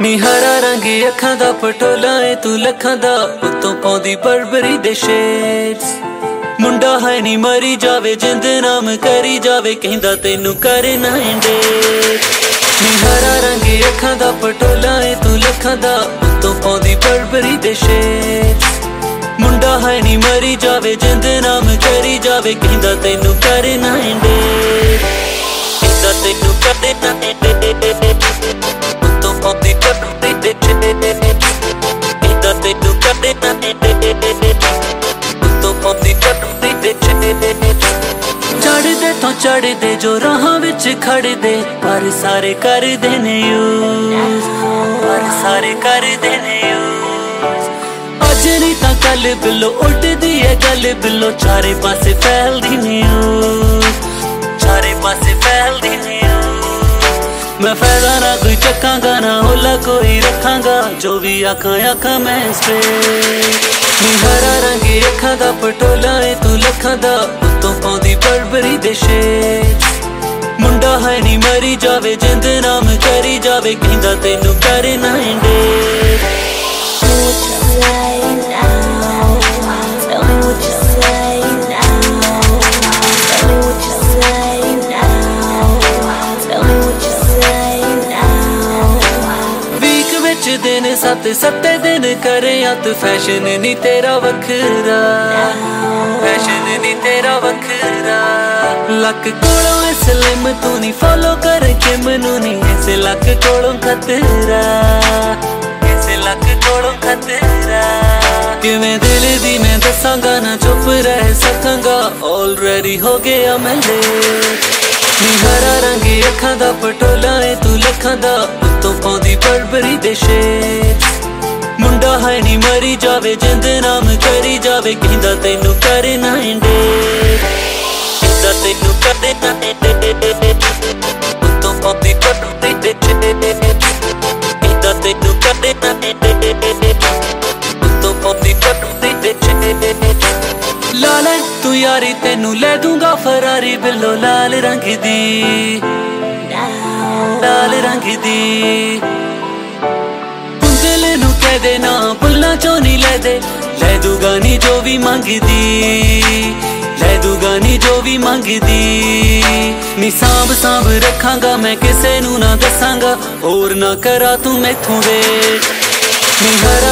ਨੀ ਹਰਾ ਰੰਗ ਅੱਖਾਂ ਦਾ ਪਟੋਲਾ ਏ, ਤੂੰ ਲੱਖਾਂ ਦਾ, ਉਤੋਂ ਪਾਉਂਦੀ ਬਰਬਰੀ ਦੇ ਸ਼ੇਡਸ ਮੁੰਡਾ ਹੈ ਨੀ ਮਰੀ ਜਾਵੇ, ਜਿੰਦ ਨਾਮ ਕਰੀ ਜਾਵੇ, ਕਹਿੰਦਾ ਤੈਨੂੰ ਕਰੇ ਨਾ ਨੀ ਹਰਾ ਰੰਗ ਅੱਖਾਂ ਦਾ ਪਟੋਲਾ ਏ, ਤੂੰ ਲੱਖਾਂ ਦਾ, ਉਤੋਂ ਪਾਉਂਦੀ ਬਰਬਰੀ ਦੇ ਸ਼ੇਡਸ ਮੁੰਡਾ ਹੈ ਨੀ ਮਰੀ ਜਾਵੇ, ਜਿੰਦ ਨਾਮ ਕਰੀ ਜਾਵੇ, ਕਹਿੰਦਾ ਤੈਨੂੰ ਕਰੇ ਨਾ ਕਹਿੰਦਾ ਤੈਨੂੰ ਕਰੇ ਨਾ ਇੰਡੇ ਉਤੋਂ ਪਾਉਂਦੀ ਬਰਬਰੀ ਦੇ ਸ਼ੇਡਸ ਕਹਿੰਦਾ ਨਾ ਇੰਡੇ ਉਤੋਂ ਪਾਉਂਦੀ ਬਰਬਰੀ ਚੜਦੇ ਤੋਂ ਚੜਦੇ ਜੋ ਰਾਹਾਂ ਵਿੱਚ ਖੜਦੇ ਪਰ ਸਾਰੇ ਕਰਦੇ ਨੇ ਯੂਜ਼ ਪਰ ਸਾਰੇ ਕਰਦੇ ਨੇ ਯੂਜ਼ ਅੱਜ ਨਹੀਂ ਤਾਂ ਕੱਲ ਬਿੱਲੋ ਉੱਡਦੀ ਹੈ ਗੱਲ ਬਿੱਲੋ ਚਾਰੇ ਪਾਸੇ ਫੈਲਦੀ ਨੇ ਮੈਂ ਫਾਇਦਾ ਨਾ ਕੋਈ ਚੱਕਾਂਗਾ, ਨਾ ਹੋਲਾ ਕੋਈ ਰੱਖਾਂਗਾ, ਜੋ ਵੀ ਆਖਾਂ ਆਖਾਂ ਮੈਂ ਸਪੇ ਨੀ ਹਰਾ ਰੰਗੀ ਅੱਖਾਂ ਦਾ ਪਟੋਲਾ ਏ ਤੂੰ ਲੱਖਾਂ ਦਾ ਉਤੋਂ ਪਾਉਂਦੀ ਬਰਬਰੀ ਦੇ ਸ਼ੇਡ ਮੁੰਡਾ ਹੈ ਨੀ ਮਰੀ ਜਾਵੇ, ਜਿੰਦ ਨਾਮ ਕਰੀ ਜਾਵੇ, ਕਹਿੰਦਾ ਤੈਨੂੰ ਕਰੇ ਨਾ ਇੰਡੇ ਦਿਨ ਸੱਤ ਸੱਤੇ ਦਿਨ ਕਰੇ ਅਤ, ਫੈਸ਼ਨ ਨਹੀਂ ਤੇਰਾ ਵੱਖਰਾ। ਫੈਸ਼ਨ ਨਹੀਂ ਤੇਰਾ ਵੱਖਰਾ। ਲੱਕ ਕੋਲੋਂ ਐ ਸਲਿਮ ਤੂੰ ਨਹੀਂ ਫੋਲੋ ਕਰਕੇ, ਮੈਨੂੰ ਨਹੀਂ ਐਸੇ ਲੱਕ ਕੋਲੋਂ ਖਤਰਾ। ਐਸੇ ਲੱਕ ਕੋਲੋਂ ਖਤਰਾ। ਕਿਵੇਂ ਦਿਲ ਦੀ ਮੈਂ ਦੱਸਾਂਗਾ, ਨਾ ਚੁੱਪ ਰਹਿ ਸਕਾਂਗਾ ਆਲਰੇਡੀ ਹੋ ਗਿਆ ਮੈਂ ਲੇਟ ਨੀ ਹਰਾ ਰੰਗੀ ਅੱਖਾਂ ਦਾ ਪਟੋਲਾ ਏ ਤੂੰ ਲੱਖਾਂ ਦਾ, ਉਤੋਂ ਪਾਉਂਦੀ ਬਰਬਰੀ ਦੇ ਸ਼ੇਡ ਮੁੰਡਾ ਹੈ ਨੀ ਮਰੀ ਜਾਵੇ, ਜਿੰਦ ਨਾਮ ਕਰੀ ਜਾਵੇ, ਕਹਿੰਦਾ ਤੈਨੂੰ ਕਰੇ ਨਾ ਇੰਡੇ। ਕਹਿੰਦਾ ਤੈਨੂੰ ਕਰੇ ਨਾ ਇੰਡੇ। ਉਤੋਂ ਪਾਉਂਦੀ ਬਰਬਰੀ ਦੇ ਸ਼ੇਡ ਕਹਿੰਦਾ ਤੈਨੂੰ ਕਰੇ ਯਾਰੀ, ਤੈਨੂੰ ਲੈ ਦੂੰਗਾ ਫਰਾਰੀ ਬਿੱਲੋ ਲਾਲ ਰੰਗ ਦੀ। ਲਾਲ ਰੰਗ ਦੀ। ਦਿਲ ਨੂੰ ਕਹਿ ਦੇ ਨਾ ਬੁੱਲਾਂ ਚੋਂ ਨਹੀਂ ਲੈ ਦੇ। ਲੈ ਦੂਗਾ ਨੀ ਜੋ ਵੀ ਮੰਗਦੀ। ਲੈ ਦੂਗਾ ਨੀ ਜੋ ਵੀ ਮੰਗਦੀ। ਨੀ ਸਾਂਭ ਸਾਂਭ ਰੱਖਾਂਗਾ, ਮੈਂ ਕਿਸੇ ਨੂੰ ਨਾ ਦੱਸਾਂਗਾ। ਹੋਰ ਨਾ ਕਰਾ ਤੂੰ ਮੈਥੋਂ ਵੇਟ ਨੀ ਹਰਾ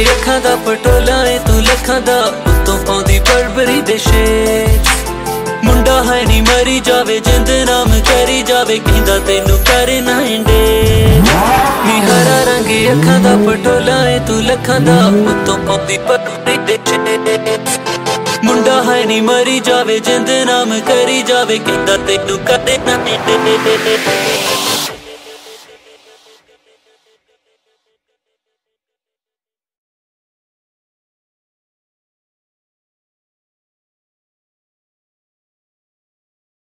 ਰੰਗੀ ਅੱਖਾਂ ਦਾ ਪਟੋਲਾ ਏ ਤੂੰ ਲੱਖਾਂ ਦਾ, ਉਤੋਂ ਪਾਉਂਦੀ ਬਰਬਰੀ ਦੇ ਸ਼ੇਡ ਮੁੰਡਾ ਹੈ ਨੀ ਮਰੀ ਜਾਵੇ, ਜਿੰਦ ਨਾਮ ਕਰੀ ਜਾਵੇ, ਕਹਿੰਦਾ ਤੈਨੂੰ ਕਰੇ ਨਾ ਇੰਡੇ ਨੀ ਹਰਾ ਰੰਗੀ ਅੱਖਾਂ ਦਾ ਪਟੋਲਾ ਏ ਤੂੰ ਲੱਖਾਂ ਦਾ, ਉਤੋਂ ਪਾਉਂਦੀ ਬਰਬਰੀ ਦੇ ਸ਼ੇਡ ਮੁੰਡਾ ਹੈ ਨੀ ਮਰੀ ਜਾਵੇ, ਜਿੰਦ ਨਾਮ ਕਰੀ ਜਾਵੇ, ਕਹਿੰਦਾ ਤੈਨੂੰ ਕਰੇ ਨਾ ਇੰਡੇ